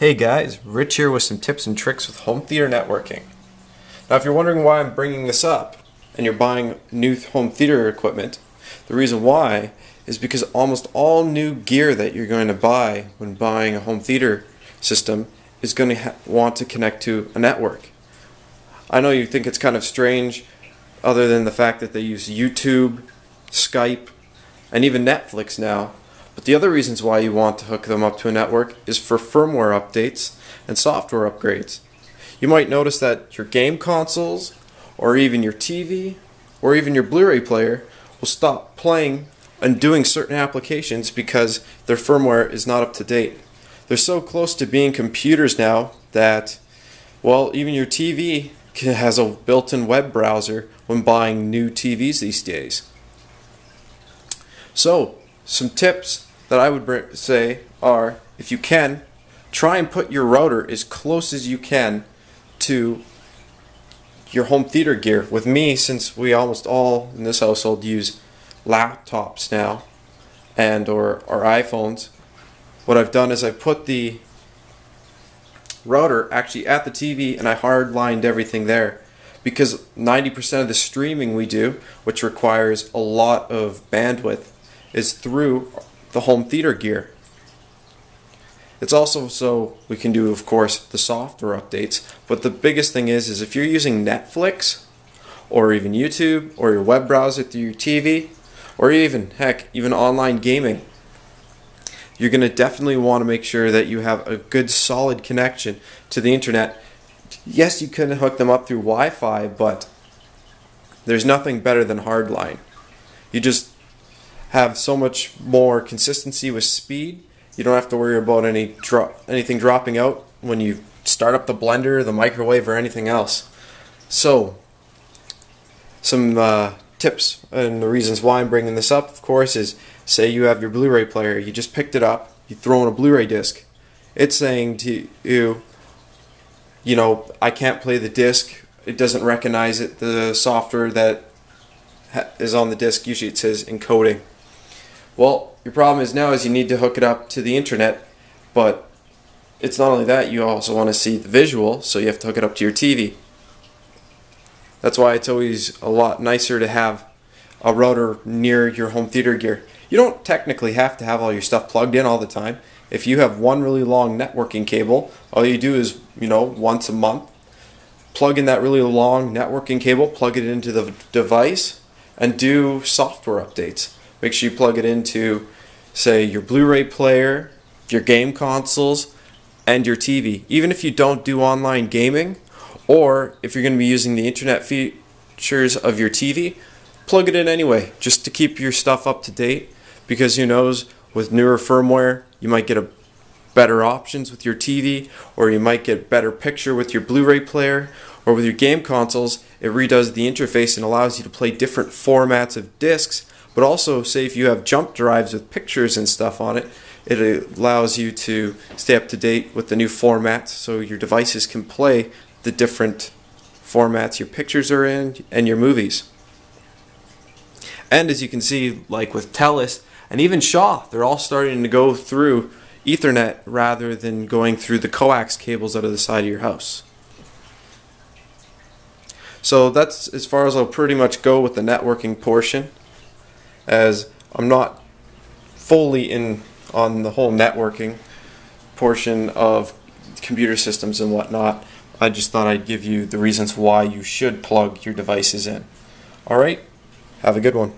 Hey guys, Rich here with some tips and tricks with home theater networking. Now if you're wondering why I'm bringing this up and you're buying new home theater equipment, the reason why is because almost all new gear that you're going to buy when buying a home theater system is going to want to connect to a network. I know you think it's kind of strange other than the fact that they use YouTube, Skype, and even Netflix now but the other reasons why you want to hook them up to a network is for firmware updates and software upgrades. You might notice that your game consoles, or even your TV, or even your Blu-ray player will stop playing and doing certain applications because their firmware is not up to date. They're so close to being computers now that, well, even your TV has a built-in web browser when buying new TVs these days. So, some tips that I would say are if you can, try and put your router as close as you can to your home theater gear. With me, since we almost all in this household use laptops now and or, or iPhones, what I've done is I've put the router actually at the TV and I hard lined everything there because 90% of the streaming we do, which requires a lot of bandwidth, is through the home theater gear. It's also so we can do, of course, the software updates. But the biggest thing is, is if you're using Netflix, or even YouTube, or your web browser through your TV, or even, heck, even online gaming, you're going to definitely want to make sure that you have a good solid connection to the internet. Yes, you can hook them up through Wi-Fi, but there's nothing better than hardline. You just have so much more consistency with speed. You don't have to worry about any dro- anything dropping out when you start up the blender, the microwave, or anything else. So, some uh, tips and the reasons why I'm bringing this up, of course, is say you have your Blu-ray player, you just picked it up, you throw in a Blu-ray disc. It's saying to you, you know, I can't play the disc. It doesn't recognize it. The software that is on the disc usually it says encoding. Well, your problem is now is you need to hook it up to the internet, but it's not only that, you also want to see the visual, so you have to hook it up to your TV. That's why it's always a lot nicer to have a router near your home theater gear. You don't technically have to have all your stuff plugged in all the time. If you have one really long networking cable, all you do is, you know, once a month, plug in that really long networking cable, plug it into the device, and do software updates. Make sure you plug it into, say, your Blu-ray player, your game consoles, and your TV. Even if you don't do online gaming, or if you're going to be using the internet features of your TV, plug it in anyway, just to keep your stuff up to date. Because who knows, with newer firmware, you might get a better options with your TV, or you might get better picture with your Blu-ray player, or with your game consoles, it redoes the interface and allows you to play different formats of discs but also, say if you have jump drives with pictures and stuff on it, it allows you to stay up to date with the new formats so your devices can play the different formats your pictures are in and your movies. And as you can see, like with TELUS and even Shaw, they're all starting to go through Ethernet rather than going through the coax cables out of the side of your house. So that's as far as I'll pretty much go with the networking portion as I'm not fully in on the whole networking portion of computer systems and whatnot. I just thought I'd give you the reasons why you should plug your devices in. Alright, have a good one.